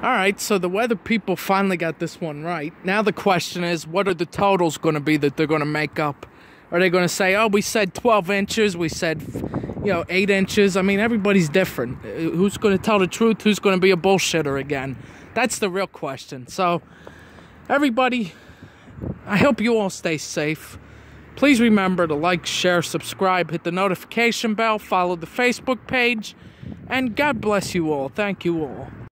All right, so the weather people finally got this one right. Now the question is, what are the totals going to be that they're going to make up? Are they going to say, oh, we said 12 inches, we said, you know, 8 inches? I mean, everybody's different. Uh, who's going to tell the truth? Who's going to be a bullshitter again? That's the real question. So, everybody, I hope you all stay safe. Please remember to like, share, subscribe, hit the notification bell, follow the Facebook page, and God bless you all. Thank you all.